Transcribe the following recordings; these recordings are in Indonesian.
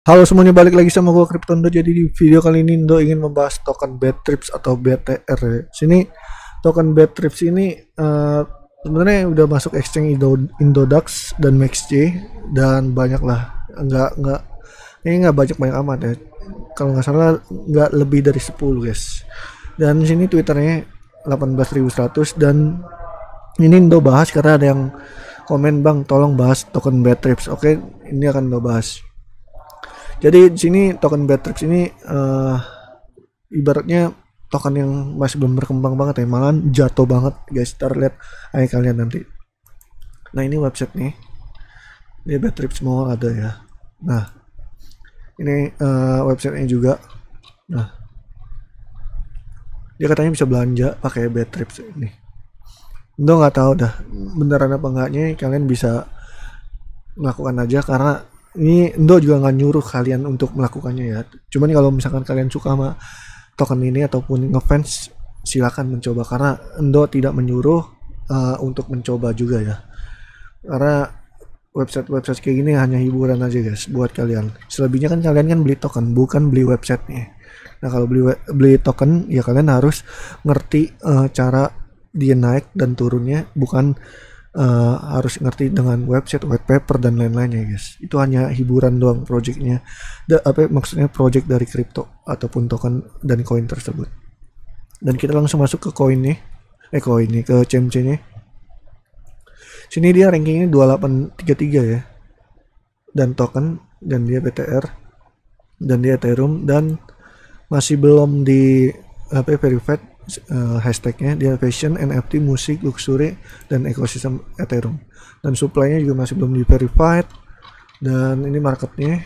Halo semuanya balik lagi sama gua Kryptondo jadi di video kali ini Indo ingin membahas token Trips atau BTR. Sini token Trips ini uh, sebenarnya udah masuk exchange Indo, Indodax dan MaxJ dan banyak lah nggak nggak ini nggak banyak banyak amat ya. Kalau nggak salah nggak lebih dari 10 guys. Dan sini twitternya 18.100 dan ini Indo bahas karena ada yang komen bang tolong bahas token Trips. Oke ini akan Indo bahas jadi di sini token Batrix ini uh, ibaratnya token yang masih belum berkembang banget ya, malah jatuh banget guys. Ntar lihat ayo kalian nanti. Nah ini website nih, ini Batrix semua ada ya. Nah ini uh, websitenya juga. Nah dia katanya bisa belanja pakai Batrix ini. Endo nggak tahu dah beneran apa enggaknya kalian bisa melakukan aja karena ini Indo juga nggak nyuruh kalian untuk melakukannya ya. Cuman kalau misalkan kalian suka sama token ini ataupun ngefans silakan mencoba. Karena Indo tidak menyuruh uh, untuk mencoba juga ya. Karena website-website kayak gini hanya hiburan aja guys buat kalian. Selebihnya kan kalian kan beli token bukan beli websitenya. Nah kalau beli beli token ya kalian harus ngerti uh, cara dia naik dan turunnya bukan uh, harus ngerti dengan website, white paper dan lain-lainnya guys. Itu hanya hiburan doang projectnya. Da, apa maksudnya project dari crypto ataupun token dan koin tersebut. Dan kita langsung masuk ke koinnya, eh koin nih ke CMC nya. Sini dia rankingnya 2833 ya. Dan token dan dia BTR dan dia Ethereum dan masih belum di apa verified uh, hashtagnya dia fashion, NFT, musik, luxury, dan ekosistem Ethereum. Dan supply-nya juga masih belum di verified. Dan ini marketnya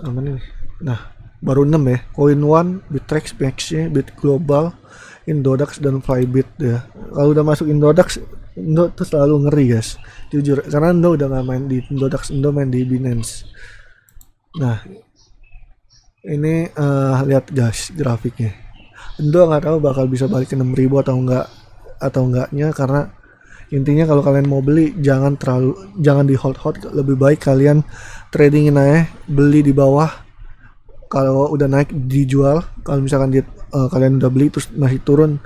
apa nih? Nah, baru 6 ya. Coin One, Bittrex, Maxi, Bit Global, Indodax dan Flybit ya. Kalau udah masuk Indodax, Indo tuh selalu ngeri guys. Jujur, karena Indo udah gak main di Indodax, Indo main di Binance. Nah, ini uh, lihat guys grafiknya. Indo nggak tahu bakal bisa balik ke 6000 atau enggak atau enggaknya karena intinya kalau kalian mau beli jangan terlalu jangan di hold hold lebih baik kalian tradingin aja beli di bawah. Kalau udah naik dijual. Kalau misalkan dia uh, kalian udah beli terus masih turun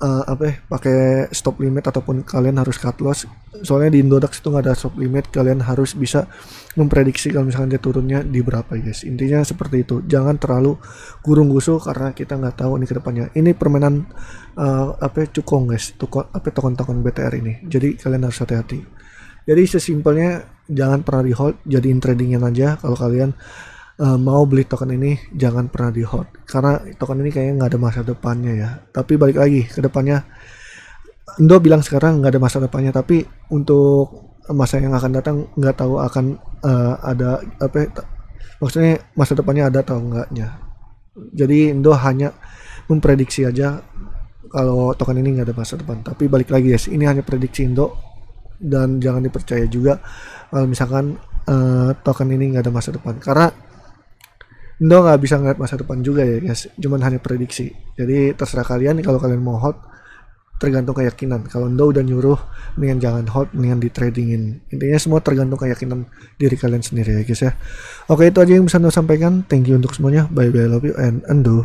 uh, apa ya, pakai stop limit ataupun kalian harus cut loss. Soalnya di Indodax itu nggak ada stop limit kalian harus bisa memprediksi kalau misalkan dia turunnya di berapa guys. Intinya seperti itu. Jangan terlalu gurung gusu karena kita nggak tahu ini ke depannya ini permainan uh, apa ya, cukong guys. Tukon apa token-token BTR ini. Jadi kalian harus hati-hati. Jadi sesimpelnya jangan pernah di hold jadiin tradingnya aja. Kalau kalian uh, mau beli token ini jangan pernah di hold. Karena token ini kayaknya nggak ada masa depannya ya. Tapi balik lagi ke depannya Indo bilang sekarang nggak ada masa depannya tapi untuk masa yang akan datang nggak tahu akan uh, ada apa ya, maksudnya masa depannya ada atau enggaknya jadi Indo hanya memprediksi aja kalau token ini nggak ada masa depan. Tapi balik lagi guys ini hanya prediksi Indo. Dan jangan dipercaya juga kalau misalkan uh, token ini nggak ada masa depan. Karena Indo nggak bisa ngeliat masa depan juga ya guys cuman hanya prediksi. Jadi terserah kalian kalau kalian mau hot tergantung keyakinan. Kalau Indo udah nyuruh mendingan jangan hot mendingan di tradingin. Intinya semua tergantung keyakinan diri kalian sendiri ya guys ya. Oke itu aja yang bisa Indo sampaikan. Thank you untuk semuanya. Bye bye love you and Indo